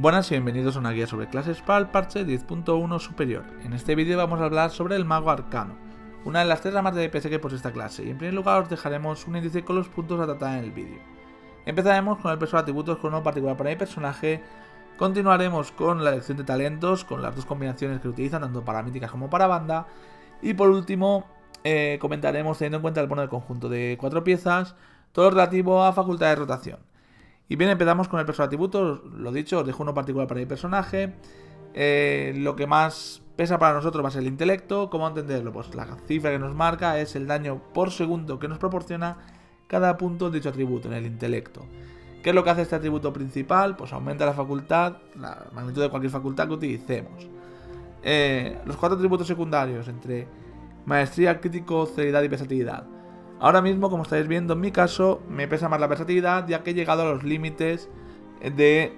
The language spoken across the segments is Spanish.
Buenas y bienvenidos a una guía sobre clases para el parche 10.1 superior. En este vídeo vamos a hablar sobre el mago arcano, una de las tres ramas de DPS que posee esta clase, y en primer lugar os dejaremos un índice con los puntos a tratar en el vídeo. Empezaremos con el peso de atributos con uno particular para mi personaje, continuaremos con la elección de talentos, con las dos combinaciones que utilizan tanto para míticas como para banda, y por último eh, comentaremos teniendo en cuenta el bono del conjunto de cuatro piezas, todo relativo a facultad de rotación. Y bien, empezamos con el peso de atributos. Lo dicho, os dejo uno particular para mi personaje. Eh, lo que más pesa para nosotros va a ser el intelecto. ¿Cómo entenderlo? Pues la cifra que nos marca es el daño por segundo que nos proporciona cada punto de dicho atributo en el intelecto. ¿Qué es lo que hace este atributo principal? Pues aumenta la facultad, la magnitud de cualquier facultad que utilicemos. Eh, los cuatro atributos secundarios entre maestría, crítico, celeridad y versatilidad Ahora mismo, como estáis viendo, en mi caso me pesa más la versatilidad ya que he llegado a los límites de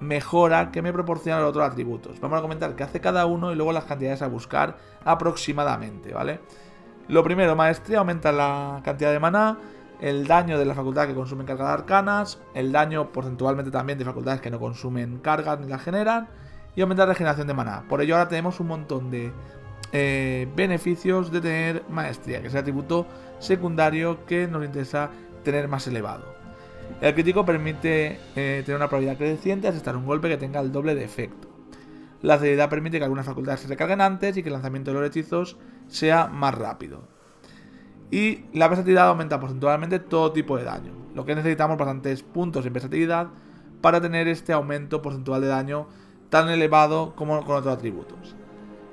mejora que me proporcionan los otros atributos. Vamos a comentar qué hace cada uno y luego las cantidades a buscar aproximadamente, ¿vale? Lo primero, maestría aumenta la cantidad de maná, el daño de la facultad que consumen cargas arcanas, el daño porcentualmente también de facultades que no consumen cargas ni las generan, y aumenta la regeneración de maná. Por ello ahora tenemos un montón de eh, beneficios de tener maestría, que es el atributo secundario que nos interesa tener más elevado. El crítico permite eh, tener una probabilidad creciente asestar un golpe que tenga el doble de efecto. La celeridad permite que algunas facultades se recarguen antes y que el lanzamiento de los hechizos sea más rápido. Y la versatilidad aumenta porcentualmente todo tipo de daño, lo que necesitamos bastantes puntos en versatilidad para tener este aumento porcentual de daño tan elevado como con otros atributos.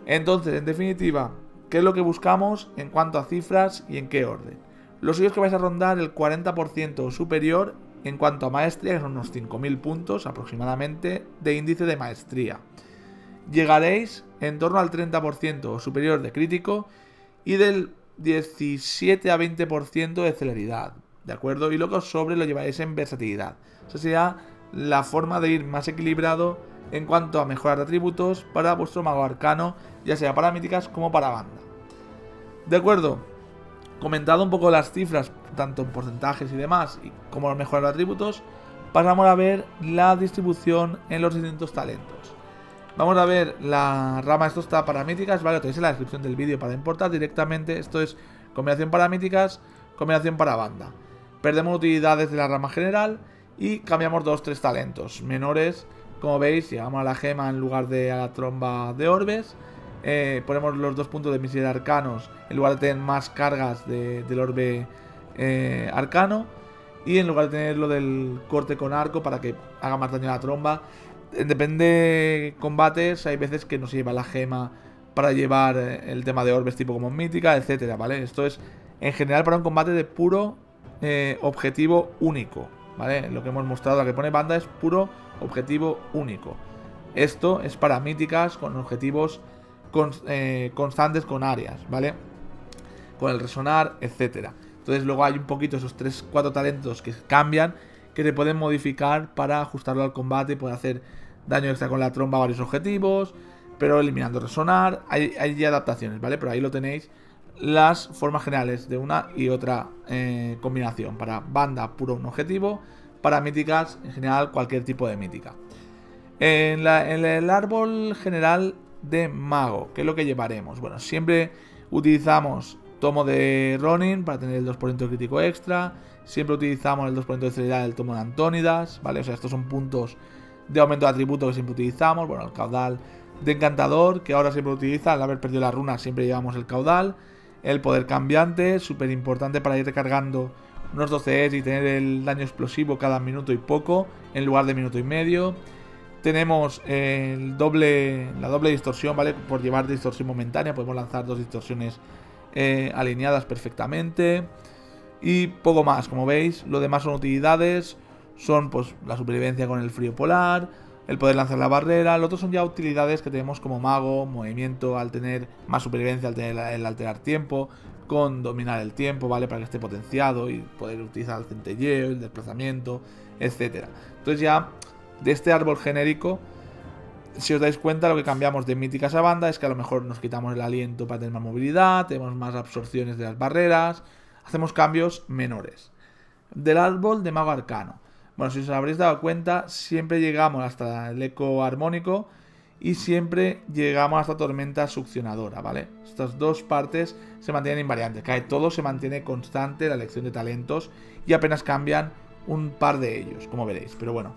Entonces, en definitiva, ¿qué es lo que buscamos en cuanto a cifras y en qué orden? Lo suyo que vais a rondar el 40% superior en cuanto a maestría, que son unos 5.000 puntos aproximadamente de índice de maestría. Llegaréis en torno al 30% superior de crítico y del 17 a 20% de celeridad, ¿de acuerdo? Y lo que os sobre lo llevaréis en versatilidad. Esa sería la forma de ir más equilibrado en cuanto a mejorar atributos para vuestro mago arcano, ya sea para míticas como para banda. De acuerdo, comentado un poco las cifras, tanto en porcentajes y demás, y como los mejores atributos, pasamos a ver la distribución en los distintos talentos. Vamos a ver la rama, esto está para míticas, vale, lo tenéis en la descripción del vídeo para importar directamente, esto es combinación para míticas, combinación para banda. Perdemos utilidades de la rama general y cambiamos dos, tres talentos menores como veis, llegamos a la gema en lugar de a la tromba de orbes. Eh, ponemos los dos puntos de misiles arcanos en lugar de tener más cargas del orbe eh, arcano. Y en lugar de tener lo del corte con arco para que haga más daño a la tromba. Eh, depende de combates, hay veces que nos lleva la gema para llevar el tema de orbes tipo como mítica, etcétera, ¿vale? Esto es en general para un combate de puro objetivo único, ¿vale? Lo que hemos mostrado, la que pone banda es puro objetivo único. Esto es para míticas con objetivos eh, constantes con áreas, ¿vale? Con el resonar, etcétera. Entonces luego hay un poquito esos 3-4 talentos que cambian, que se pueden modificar para ajustarlo al combate poder hacer daño extra con la tromba a varios objetivos, pero eliminando resonar. Hay, hay adaptaciones, ¿vale? Pero ahí lo tenéis las formas generales de una y otra eh, combinación. Para banda puro un objetivo, para míticas, en general cualquier tipo de mítica. En, el árbol general de mago, ¿qué es lo que llevaremos? Bueno, siempre utilizamos tomo de Ronin para tener el 2% crítico extra. Siempre utilizamos el 2% de celeridad del tomo de Antónidas, ¿vale? O sea, estos son puntos de aumento de atributo que siempre utilizamos. Bueno, el caudal de encantador, que ahora siempre utiliza, al haber perdido la runa siempre llevamos el caudal. El poder cambiante, súper importante para ir recargando unos 12 es y tener el daño explosivo cada minuto y poco en lugar de minuto y medio. Tenemos el doble, la doble distorsión, ¿vale? Por llevar distorsión momentánea podemos lanzar dos distorsiones eh, alineadas perfectamente. Y poco más, como veis, lo demás son utilidades, son pues la supervivencia con el frío polar, el poder lanzar la barrera, lo otro son ya utilidades que tenemos como mago, movimiento al tener más supervivencia, al tener el alterar tiempo, con dominar el tiempo, ¿vale? Para que esté potenciado y poder utilizar el centelleo, el desplazamiento, etcétera. Entonces ya de este árbol genérico, si os dais cuenta, lo que cambiamos de míticas a banda es que a lo mejor nos quitamos el aliento para tener más movilidad, tenemos más absorciones de las barreras, hacemos cambios menores. Del árbol de mago arcano. Bueno, si os habréis dado cuenta, siempre llegamos hasta el eco armónico y siempre llegamos hasta tormenta succionadora, ¿vale? Estas dos partes se mantienen invariantes, cae todo se mantiene constante la elección de talentos y apenas cambian un par de ellos, como veréis. Pero bueno,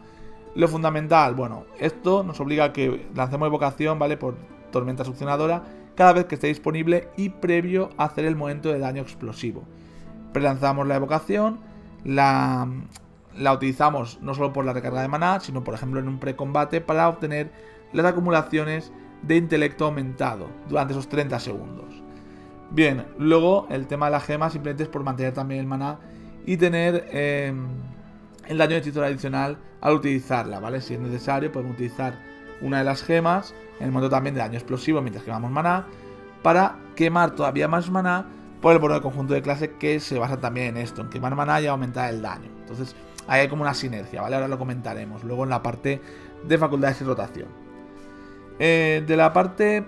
lo fundamental, bueno, esto nos obliga a que lancemos evocación, ¿vale? Por tormenta succionadora cada vez que esté disponible y previo a hacer el momento de daño explosivo. Prelanzamos la evocación, la, la utilizamos no solo por la recarga de maná, sino por ejemplo en un pre-combate para obtener las acumulaciones de intelecto aumentado durante esos 30 segundos. Bien, luego el tema de la gema simplemente es por mantener también el maná y tener em, el daño de título adicional al utilizarla, ¿vale? Si es necesario podemos utilizar una de las gemas en el momento también de daño explosivo mientras quemamos maná para quemar todavía más maná por el bono de conjunto de clase que se basa también en esto, en quemar maná y aumentar el daño. Entonces ahí hay como una sinergia, ¿vale? Ahora lo comentaremos luego en la parte de facultades y rotación. Eh, de la parte,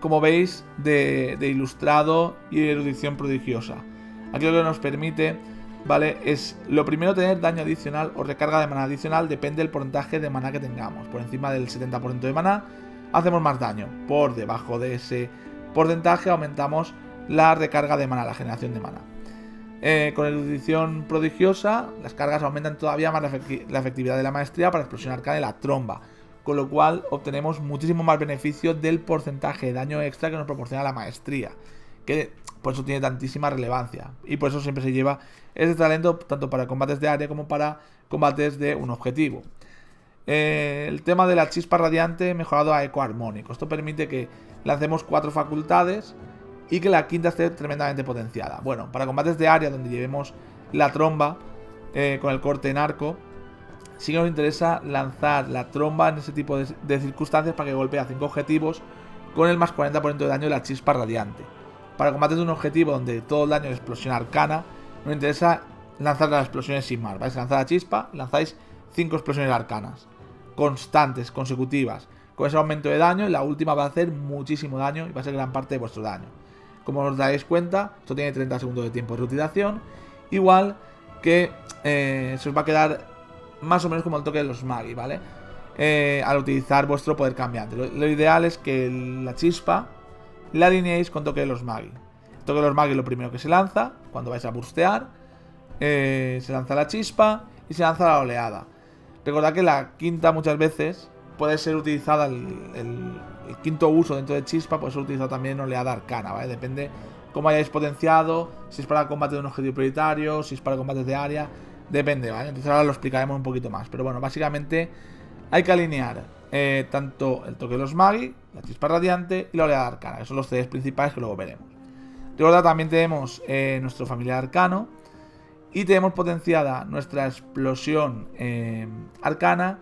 como veis, de, de ilustrado y erudición prodigiosa. Aquí lo que nos permite ¿vale? Es lo primero tener daño adicional o recarga de maná adicional, depende del porcentaje de maná que tengamos. Por encima del 70% de maná hacemos más daño. Por debajo de ese porcentaje aumentamos la recarga de maná, la generación de maná. Eh, con erudición prodigiosa, las cargas aumentan todavía más la, efectividad de la maestría para explosión arcana y la tromba. Con lo cual obtenemos muchísimo más beneficio del porcentaje de daño extra que nos proporciona la maestría. Que por eso tiene tantísima relevancia. Y por eso siempre se lleva este talento tanto para combates de área como para combates de un objetivo. Eh, el tema de la chispa radiante mejorado a eco armónico. Esto permite que lancemos cuatro facultades y que la quinta esté tremendamente potenciada. Bueno, para combates de área donde llevemos la tromba eh, con el corte en arco, sí que nos interesa lanzar la tromba en ese tipo de, circunstancias para que golpee a 5 objetivos con el más 40% de daño de la chispa radiante. Para combates de un objetivo donde todo el daño es explosión arcana, nos interesa lanzar las explosiones sin más. Vais a lanzar la chispa, lanzáis 5 explosiones arcanas. Constantes, consecutivas. Con ese aumento de daño, la última va a hacer muchísimo daño y va a ser gran parte de vuestro daño. Como os dais cuenta, esto tiene 30 segundos de tiempo de reutilización. Igual que eh, se os va a quedar más o menos como el toque de los Magi, ¿vale? Eh, al utilizar vuestro poder cambiante. lo ideal es que la chispa la alineéis con toque de los Magi. Toque de los Magi es lo primero que se lanza cuando vais a burstear. Eh, se lanza la chispa y se lanza la oleada. Recordad que la quinta muchas veces puede ser utilizada, el, quinto uso dentro de chispa puede ser utilizado también en oleada arcana, ¿vale? Depende cómo hayáis potenciado, si es para combate de un objetivo prioritario, si es para combates de área, depende, ¿vale? Entonces ahora lo explicaremos un poquito más. Pero bueno, básicamente hay que alinear eh, tanto el toque de los Magi, la chispa radiante y la oleada arcana, que son los CDs principales que luego veremos. Recuerda, también tenemos eh, nuestro familiar arcano y tenemos potenciada nuestra explosión eh, arcana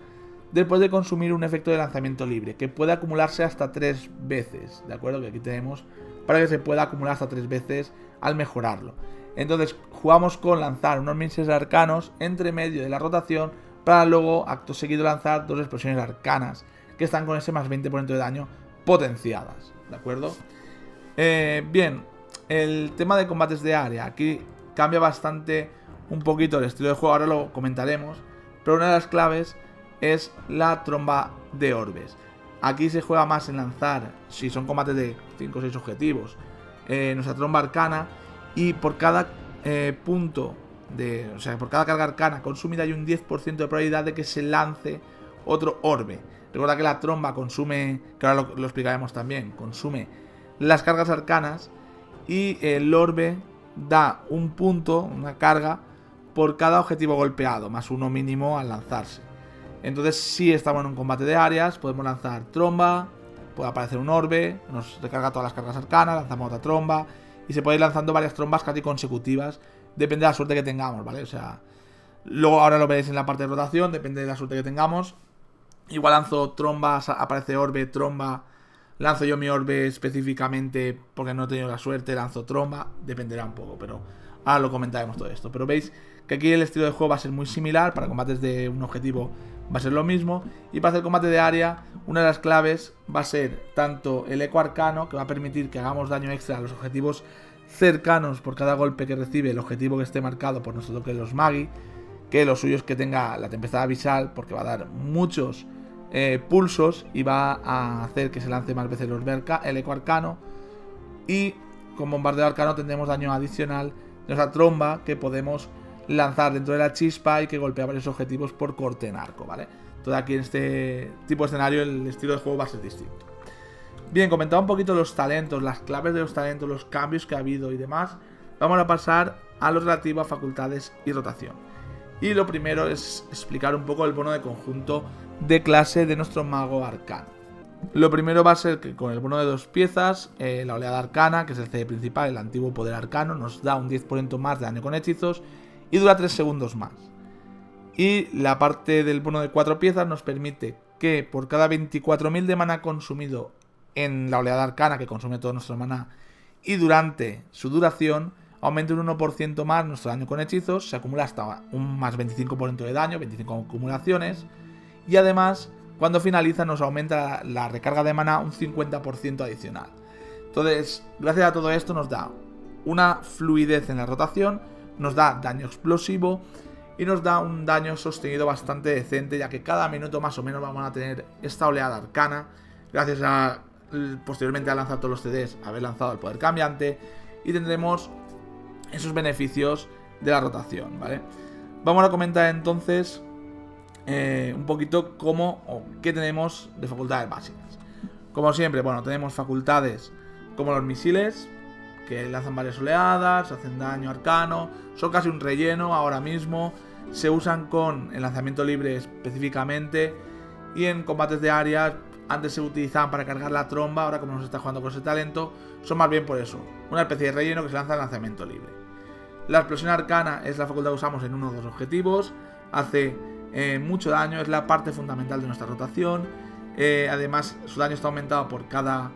después de consumir un efecto de lanzamiento libre, que puede acumularse hasta tres veces, ¿de acuerdo? Que aquí tenemos para que se pueda acumular hasta tres veces al mejorarlo. Entonces jugamos con lanzar unos minses arcanos entre medio de la rotación para luego, acto seguido, lanzar dos explosiones arcanas que están con ese más 20% de daño potenciadas, ¿de acuerdo? Eh, bien, el tema de combates de área, aquí cambia bastante un poquito el estilo de juego, ahora lo comentaremos, pero una de las claves es la tromba de orbes. Aquí se juega más en lanzar, si son combates de 5 o 6 objetivos, eh, nuestra tromba arcana y por cada eh, punto de, o sea, por cada carga arcana consumida hay un 10% de probabilidad de que se lance otro orbe. Recuerda que la tromba consume, que ahora lo, explicaremos también, consume las cargas arcanas y el orbe da un punto, una carga, por cada objetivo golpeado, más uno mínimo al lanzarse. Entonces, si estamos en un combate de áreas, podemos lanzar tromba, puede aparecer un orbe, nos recarga todas las cargas arcanas, lanzamos otra tromba, y se puede ir lanzando varias trombas casi consecutivas depende de la suerte que tengamos, ¿vale? O sea, luego ahora lo veréis en la parte de rotación, depende de la suerte que tengamos. Igual lanzo trombas, aparece orbe, tromba. Lanzo yo mi orbe específicamente porque no he tenido la suerte, lanzo tromba, dependerá un poco, pero ahora lo comentaremos todo esto. Pero veis que aquí el estilo de juego va a ser muy similar, para combates de un objetivo va a ser lo mismo, y para hacer combate de área, una de las claves va a ser tanto el eco arcano, que va a permitir que hagamos daño extra a los objetivos cercanos por cada golpe que recibe el objetivo que esté marcado por nuestro toque de los Magi, que lo suyo es que tenga la tempestad abisal porque va a dar muchos eh, pulsos y va a hacer que se lance más veces el eco arcano y con bombardeo arcano tendremos daño adicional de nuestra tromba que podemos lanzar dentro de la chispa y que golpea varios objetivos por corte en arco, ¿vale? Todo aquí en este tipo de escenario el estilo de juego va a ser distinto. Bien, comentaba un poquito los talentos, las claves de los talentos, los cambios que ha habido y demás. Vamos a pasar a lo relativo a facultades y rotación. Y lo primero es explicar un poco el bono de conjunto de clase de nuestro mago arcano. Lo primero va a ser que con el bono de dos piezas, eh, la oleada arcana, que es el CD principal, el antiguo poder arcano, nos da un 10% más de daño con hechizos y dura 3 segundos más. Y la parte del bono de cuatro piezas nos permite que por cada 24.000 de mana consumido en la oleada arcana, que consume todo nuestro mana, y durante su duración, aumente un 1% más nuestro daño con hechizos, se acumula hasta un más 25% de daño, 25 acumulaciones, y además, cuando finaliza, nos aumenta la recarga de mana un 50% adicional. Entonces, gracias a todo esto, nos da una fluidez en la rotación, nos da daño explosivo y nos da un daño sostenido bastante decente, ya que cada minuto más o menos vamos a tener esta oleada arcana, gracias a posteriormente a lanzar todos los CDs, haber lanzado el poder cambiante y tendremos esos beneficios de la rotación, ¿vale? Vamos a comentar entonces eh, un poquito cómo o qué tenemos de facultades básicas. Como siempre, bueno, tenemos facultades como los misiles, que lanzan varias oleadas, hacen daño arcano, son casi un relleno ahora mismo, se usan con el lanzamiento libre específicamente y en combates de área antes se utilizaban para cargar la tromba, ahora como nos está jugando con ese talento, son más bien por eso, una especie de relleno que se lanza en lanzamiento libre. La explosión arcana es la facultad que usamos en uno de los objetivos, hace eh, mucho daño, es la parte fundamental de nuestra rotación, eh, además su daño está aumentado por cada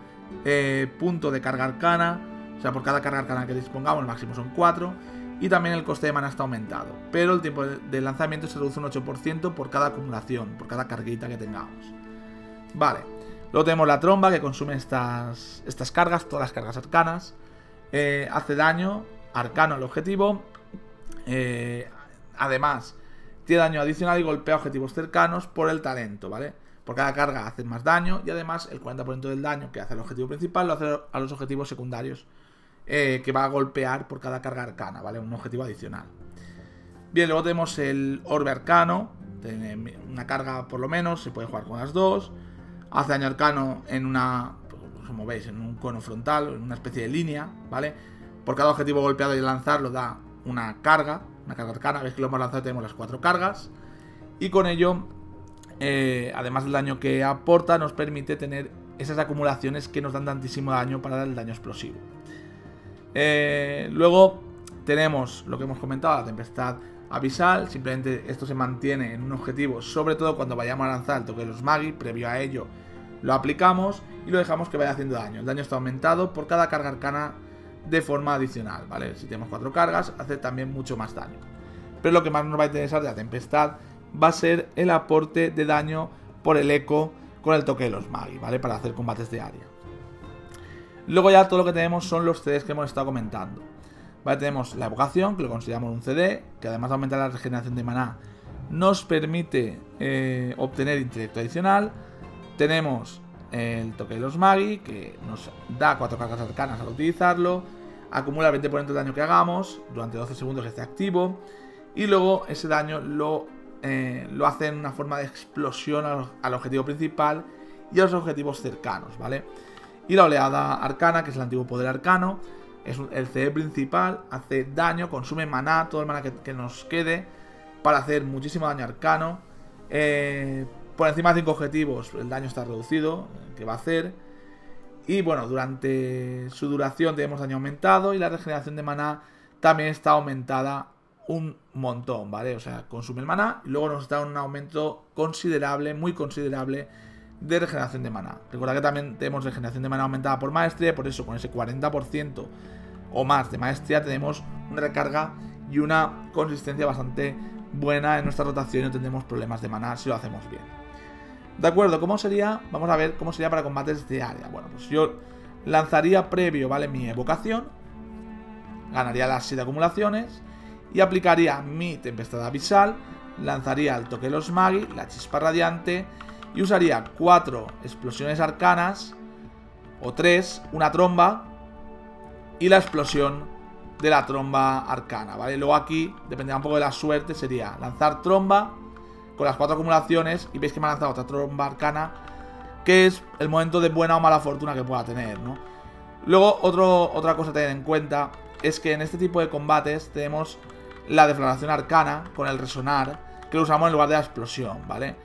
eh, punto de carga arcana, o sea, por cada carga arcana que dispongamos, el máximo son 4, y también el coste de mana está aumentado, pero el tiempo de lanzamiento se reduce un 8% por cada acumulación, por cada carguita que tengamos. Vale. Luego tenemos la tromba que consume estas, estas cargas, todas las cargas arcanas. Eh, hace daño arcano al objetivo. Eh, además, tiene daño adicional y golpea objetivos cercanos por el talento, ¿vale? Por cada carga hace más daño y además el 40% del daño que hace el objetivo principal lo hace a los objetivos secundarios eh, que va a golpear por cada carga arcana, ¿vale? Un objetivo adicional. Bien, luego tenemos el orbe arcano, tiene una carga por lo menos, se puede jugar con las dos. Hace daño arcano en una, pues, como veis, en un cono frontal, en una especie de línea, ¿vale? Por cada objetivo golpeado y lanzarlo da una carga, una carga arcana. Veis que lo hemos lanzado tenemos las cuatro cargas. Y con ello, eh, además del daño que aporta, nos permite tener esas acumulaciones que nos dan tantísimo daño para el daño explosivo. Eh, luego tenemos lo que hemos comentado, la tempestad abisal. Simplemente esto se mantiene en un objetivo, sobre todo cuando vayamos a lanzar el toque de los Magi. Previo a ello, lo aplicamos y lo dejamos que vaya haciendo daño. El daño está aumentado por cada carga arcana de forma adicional, ¿vale? Si tenemos cuatro cargas, hace también mucho más daño. Pero lo que más nos va a interesar de la tempestad va a ser el aporte de daño por el eco con el toque de los Magi, ¿vale? Para hacer combates de área. Luego ya todo lo que tenemos son los CDs que hemos estado comentando. Vale, tenemos la evocación, que lo consideramos un CD, que además de aumentar la regeneración de maná, nos permite eh, obtener intelecto adicional. Tenemos el toque de los Magi, que nos da 4 cargas arcanas al utilizarlo. Acumula el 20% de daño que hagamos durante 12 segundos que esté activo. Y luego ese daño lo, eh, lo hace en una forma de explosión al, al, objetivo principal y a los objetivos cercanos, ¿vale? Y la oleada arcana, que es el antiguo poder arcano, es el CD principal, hace daño, consume maná, todo el maná que, nos quede, para hacer muchísimo daño arcano. Eh, por encima de 5 objetivos el daño está reducido, que va a hacer. Y bueno, durante su duración tenemos daño aumentado y la regeneración de maná también está aumentada un montón, ¿vale? O sea, consume el maná y luego nos da un aumento considerable, muy considerable de regeneración de maná. Recuerda que también tenemos regeneración de maná aumentada por maestría, por eso con ese 40% o más de maestría tenemos una recarga y una consistencia bastante buena en nuestra rotación y no tendremos problemas de maná si lo hacemos bien. De acuerdo, ¿cómo sería? Vamos a ver cómo sería para combates de área. Bueno, pues yo lanzaría previo, ¿vale? Mi evocación. Ganaría las 7 acumulaciones. y aplicaría mi tempestad abisal, lanzaría el toque de los Magi, la chispa radiante y usaría cuatro explosiones arcanas o tres, una tromba y la explosión de la tromba arcana, ¿vale? Luego aquí, dependerá un poco de la suerte, sería lanzar tromba con las cuatro acumulaciones y veis que me ha lanzado otra tromba arcana que es el momento de buena o mala fortuna que pueda tener, ¿no? Luego, otra cosa a tener en cuenta es que en este tipo de combates tenemos la deflagración arcana con el resonar, que lo usamos en lugar de la explosión, ¿vale?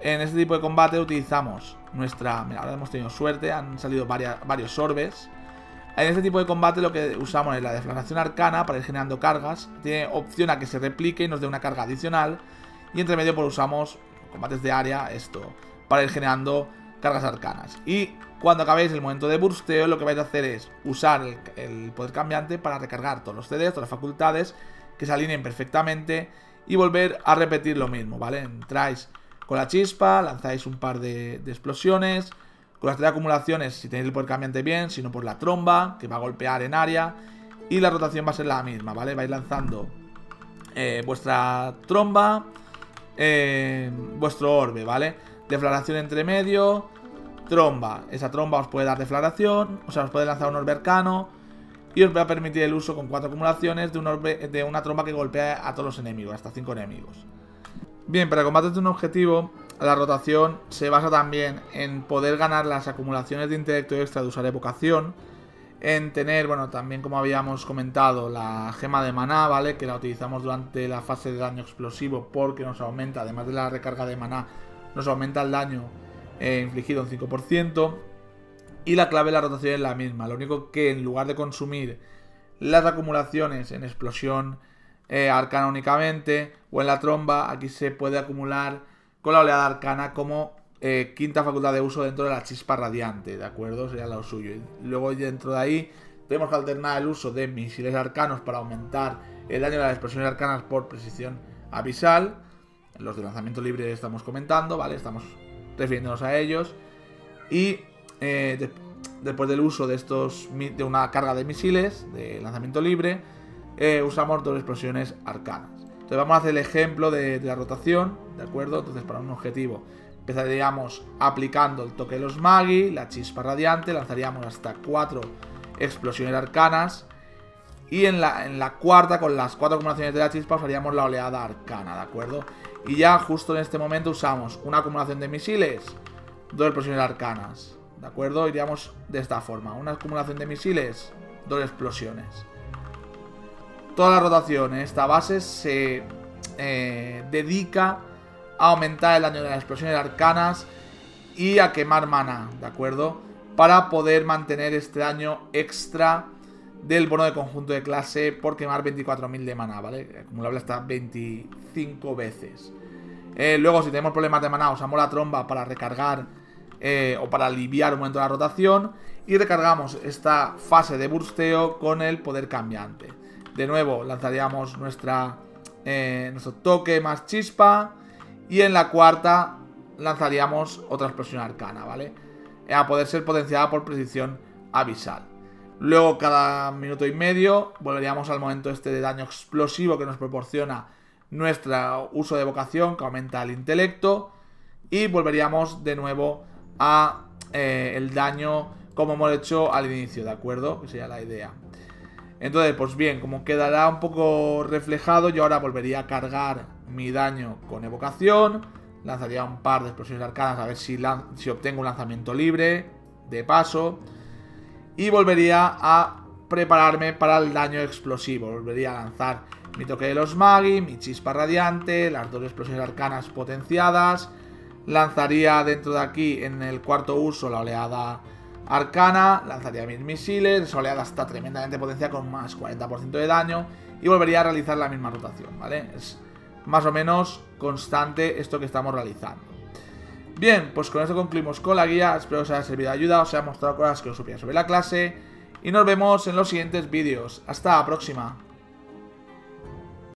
En este tipo de combate utilizamos nuestra... Mira, ahora hemos tenido suerte, han salido varios orbes. En este tipo de combate lo que usamos es la deflagración arcana para ir generando cargas. Tiene opción a que se replique y nos dé una carga adicional. Y entre medio pues usamos combates de área, esto, para ir generando cargas arcanas. Y cuando acabéis el momento de bursteo, lo que vais a hacer es usar el, poder cambiante para recargar todos los CDs, todas las facultades, que se alineen perfectamente y volver a repetir lo mismo, ¿vale? Entráis con la chispa, lanzáis un par de, explosiones, con las tres acumulaciones, si tenéis el poder cambiante bien, si no por la tromba, que va a golpear en área, y la rotación va a ser la misma, ¿vale? Vais lanzando eh, vuestra tromba, eh, vuestro orbe, ¿vale? Deflagración entre medio, tromba. Esa tromba os puede dar deflagración, o sea, os puede lanzar un orbe arcano y os va a permitir el uso con cuatro acumulaciones de, un de una tromba que golpea a todos los enemigos, hasta cinco enemigos. Bien, para combates de un objetivo, la rotación se basa también en poder ganar las acumulaciones de intelecto extra de usar evocación, en tener, bueno, también como habíamos comentado, la gema de maná, ¿vale? Que la utilizamos durante la fase de daño explosivo porque nos aumenta, además de la recarga de maná, nos aumenta el daño eh, infligido un 5%. Y la clave de la rotación es la misma. Lo único que en lugar de consumir las acumulaciones en explosión eh, arcana únicamente o en la tromba, aquí se puede acumular con la oleada arcana como eh, quinta facultad de uso dentro de la chispa radiante, ¿de acuerdo? Sería lo suyo. Y luego dentro de ahí tenemos que alternar el uso de misiles arcanos para aumentar el daño de las explosiones arcanas por precisión abisal los de lanzamiento libre estamos comentando, ¿vale? Estamos refiriéndonos a ellos. Y eh, después del uso de estos de una carga de misiles de lanzamiento libre, eh, usamos dos explosiones arcanas. Entonces vamos a hacer el ejemplo de, la rotación, ¿de acuerdo? Entonces para un objetivo empezaríamos aplicando el toque de los Magi, la chispa radiante, lanzaríamos hasta cuatro explosiones arcanas. Y en la, en la cuarta, con las cuatro acumulaciones de la chispa, usaríamos la oleada arcana, ¿de acuerdo? Y ya justo en este momento usamos una acumulación de misiles, dos explosiones arcanas. ¿De acuerdo? Iríamos de esta forma. Una acumulación de misiles, dos explosiones. Toda la rotación en esta base se eh, dedica a aumentar el daño de las explosiones arcanas y a quemar mana, ¿de acuerdo? Para poder mantener este daño extra del bono de conjunto de clase por quemar 24.000 de mana, ¿vale? Acumulable hasta 25 veces. Eh, luego, si tenemos problemas de mana, usamos la tromba para recargar eh, o para aliviar un momento la rotación. Y recargamos esta fase de bursteo con el poder cambiante. De nuevo, lanzaríamos nuestra, eh, nuestro toque más chispa. Y en la cuarta lanzaríamos otra explosión arcana, ¿vale? A poder ser potenciada por precisión abisal. Luego cada minuto y medio volveríamos al momento este de daño explosivo que nos proporciona nuestro uso de vocación que aumenta el intelecto y volveríamos de nuevo a eh, el daño como hemos hecho al inicio, ¿de acuerdo? Que sería la idea. Entonces, pues bien, como quedará un poco reflejado, yo ahora volvería a cargar mi daño con evocación, lanzaría un par de explosiones arcanas a ver si, si obtengo un lanzamiento libre, de paso y volvería a prepararme para el daño explosivo. Volvería a lanzar mi toque de los Magi, mi chispa radiante, las dos explosiones arcanas potenciadas. Lanzaría dentro de aquí en el cuarto uso la oleada arcana, lanzaría mis misiles, esa oleada está tremendamente potenciada con más 40% de daño y volvería a realizar la misma rotación, ¿vale? Es más o menos constante esto que estamos realizando. Bien, pues con esto concluimos con la guía, espero os haya servido de ayuda, os haya mostrado cosas que os supiera sobre la clase y nos vemos en los siguientes vídeos. Hasta la próxima.